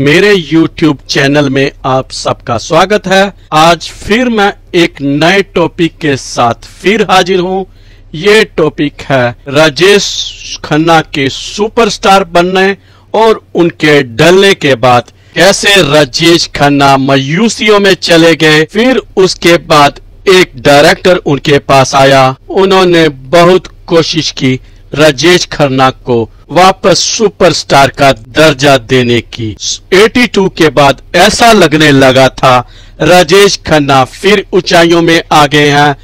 मेरे YouTube channel में आप सबका स्वागत है। आज फिर मैं एक नए टॉपिक के साथ फिर हाजिर हूँ। ये टॉपिक है राजेश खन्ना के सुपरस्टार बनने और उनके डलने के बाद कैसे राजेश खन्ना मायूसियों में चले गए। फिर उसके बाद एक डायरेक्टर उनके पास आया। उन्होंने बहुत कोशिश की राजेश खन्ना को वापस सुपरस्टार का दर्जा देने की 82 के बाद ऐसा लगने लगा था, राजेश खन्ना फिर ऊंचाइयों में आ गए हैं।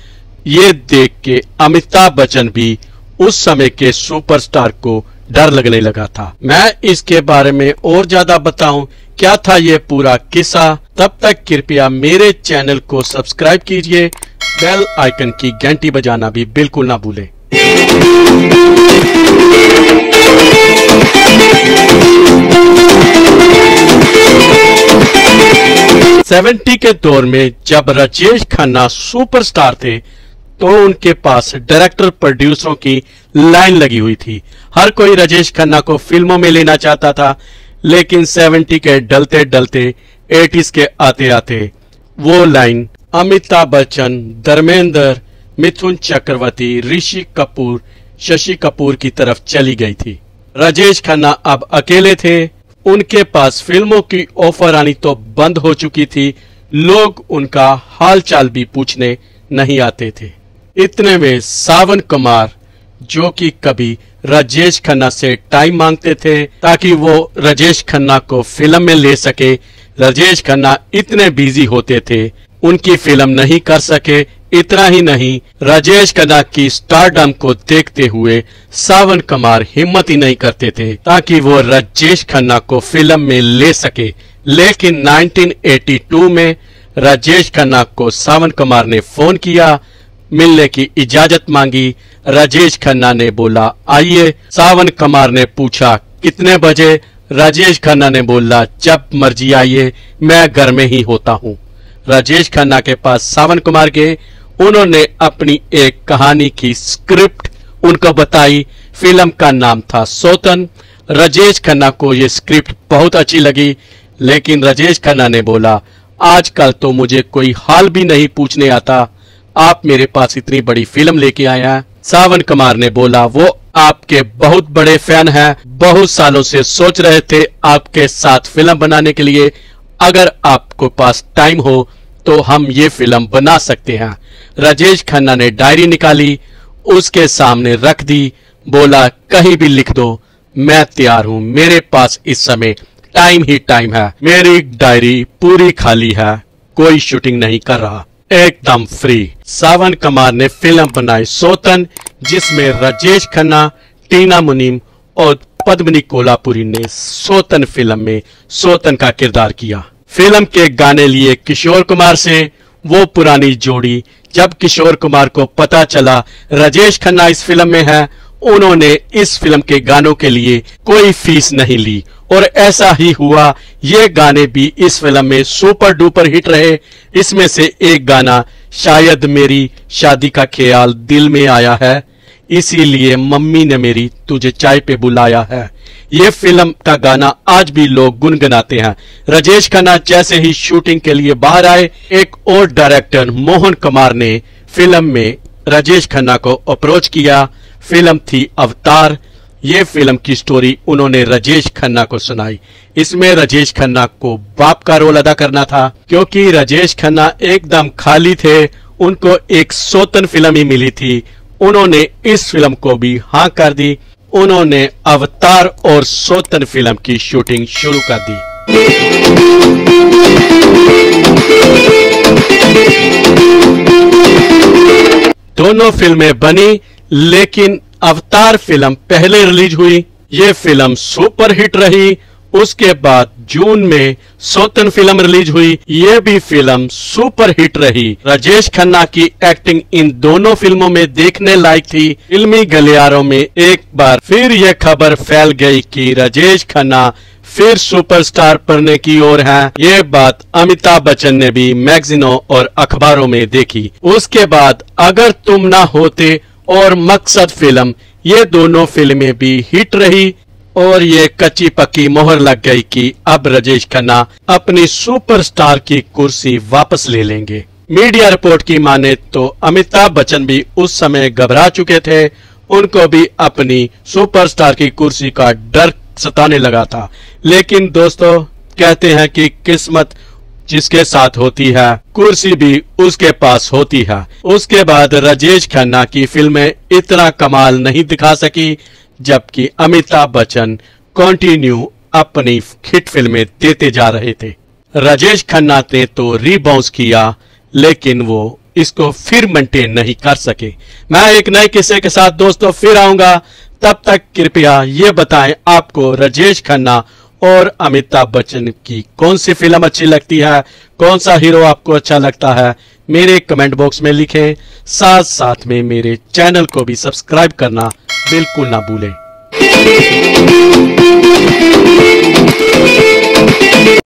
ये देख के अमिताभ बच्चन भी उस समय के सुपरस्टार को डर लगने लगा था। मैं इसके बारे में और ज़्यादा बताऊँ, क्या था ये पूरा किस्सा? तब तक कृपया मेरे चैनल को सब्सक्राइब कीजिए। बेल आइकन की घंटी बजाना भी बिल्कुल ना भूलें। सेवेंटी के दौर में जब राजेश खन्ना सुपरस्टार थे तो उनके पास डायरेक्टर प्रोड्यूसरों की लाइन लगी हुई थी। हर कोई राजेश खन्ना को फ़िल्मों में लेना चाहता था, लेकिन सेवेंटी के डलते डलते एटीज के आते आते वो लाइन अमिताभ बच्चन, धर्मेंद्र, मिथुन चक्रवर्ती, ऋषि कपूर शशि कपूर की तरफ़ चली गई थी। राजेश खन्ना अब अकेले थे। उनके पास फ़िल्मों की ऑफ़र आनी तो बंद हो चुकी थी। लोग उनका हालचाल भी पूछने नहीं आते थे। इतने में सावन कुमार, जो कि कभी राजेश खन्ना से टाइम मांगते थे, ताकि वो राजेश खन्ना को फ़िल्म में ले सके। राजेश खन्ना इतने बिज़ी होते थे, उनकी फ़िल्म नहीं कर सके इतना ही नहीं, राजेश खन्ना की स्टारडम को देखते हुए सावन कुमार हिम्मत ही नहीं करते थे ताकि वो राजेश खन्ना को फ़िल्म में ले सके। लेकिन 1982 में राजेश खन्ना को सावन कुमार ने फ़ोन किया, मिलने की इजाज़त मांगी। राजेश खन्ना ने बोला, आइए। सावन कुमार ने पूछा, कितने बजे? राजेश खन्ना ने बोला, जब मर्ज़ी आइए, मैं घर में ही होता हूँ। राजेश खन्ना के पास सावन कुमार गए। उन्होंने अपनी एक कहानी की स्क्रिप्ट उनको बताई। फ़िल्म का नाम था सोतन। राजेश खन्ना को यह स्क्रिप्ट बहुत अच्छी लगी, लेकिन राजेश खन्ना ने बोला, आजकल तो मुझे कोई हाल भी नहीं पूछने आता। आप मेरे पास इतनी बड़ी फ़िल्म लेके आए हैं। सावन कुमार ने बोला, वो आपके बहुत बड़े फ़ैन हैं। बहुत सालों से सोच रहे थे आपके साथ फ़िल्म बनाने के लिए। अगर आपको पास टाइम हो तो हम ये फ़िल्म बना सकते हैं। राजेश खन्ना ने डायरी निकाली, उसके सामने रख दी, बोला, कहीं भी लिख दो, मैं तैयार हूँ, मेरे पास इस समय टाइम ही टाइम है। मेरी डायरी पूरी खाली है, कोई शूटिंग नहीं कर रहा, एकदम फ्री। सावन कुमार ने फ़िल्म बनाई सोतन, जिसमें राजेश खन्ना, टीना मुनीम और पद्मनी कोलापुरी ने सोतन फ़िल्म में सोतन का किरदार किया। फ़िल्म के गाने लिए किशोर कुमार से वो पुरानी जोड़ी। जब किशोर कुमार को पता चला, राजेश खन्ना इस फ़िल्म में है, उन्होंने इस फ़िल्म के गानों के लिए कोई फ़ीस नहीं ली। और ऐसा ही हुआ, ये गाने भी इस फ़िल्म में सुपर डुपर हिट रहे। इसमें से एक गाना, शायद मेरी शादी का ख्याल दिल में आया है। इसीलिए मम्मी ने मेरी तुझे चाय पे बुलाया है। ये फ़िल्म का गाना आज भी लोग गुनगुनाते हैं। राजेश खन्ना जैसे ही शूटिंग के लिए बाहर आए, एक और डायरेक्टर मोहन कुमार ने फ़िल्म में राजेश खन्ना को अप्रोच किया। फ़िल्म थी अवतार। ये फ़िल्म की स्टोरी उन्होंने राजेश खन्ना को सुनाई। इसमें राजेश खन्ना को बाप का रोल अदा करना था, क्योंकि राजेश खन्ना एकदम खाली थे। उनको एक सोतन फ़िल्म ही मिली थी। उन्होंने इस फ़िल्म को भी हाँ कर दी। उन्होंने अवतार और सोतन फ़िल्म की शूटिंग शुरू कर दी। दोनों फ़िल्में बनी, लेकिन अवतार फ़िल्म पहले रिलीज़ हुई। ये फ़िल्म सुपर हिट रही। उसके बाद जून में सोतन फ़िल्म रिलीज़ हुई। ये भी फ़िल्म सुपर हिट रही। राजेश खन्ना की एक्टिंग इन दोनों फ़िल्मों में देखने लायक थी। फिल्मी गलियारों में एक बार फिर यह खबर फैल गई कि राजेश खन्ना फिर सुपरस्टार बनने की ओर है। ये बात अमिताभ बच्चन ने भी मैगजीनों और अखबारों में देखी। उसके बाद अगर तुम ना होते और मकसद फ़िल्म, ये दोनों फ़िल्में भी हिट रही। और ये कच्ची पक्की मोहर लग गई कि अब राजेश खन्ना अपनी सुपरस्टार की कुर्सी वापस ले लेंगे। मीडिया रिपोर्ट की माने तो अमिताभ बच्चन भी उस समय घबरा चुके थे। उनको भी अपनी सुपरस्टार की कुर्सी का डर सताने लगा था। लेकिन दोस्तों, कहते हैं कि किस्मत जिसके साथ होती है, कुर्सी भी उसके पास होती है। उसके बाद राजेश खन्ना की फ़िल्में इतना कमाल नहीं दिखा सकी जबकि अमिताभ बच्चन कंटिन्यू अपनी हिट फ़िल्में देते जा रहे थे। राजेश खन्ना ने तो रीबाउंस किया, लेकिन वो इसको फिर मेंटेन नहीं कर सके। मैं एक नए किस्से के साथ दोस्तों फिर आऊँगा। तब तक कृपया ये बताएँ आपको राजेश खन्ना और अमिताभ बच्चन की कौन सी फ़िल्म अच्छी लगती है, कौन सा हीरो आपको अच्छा लगता है, मेरे कमेंट बॉक्स में लिखें। साथ साथ में मेरे चैनल को भी सब्सक्राइब करना बिल्कुल ना भूलें।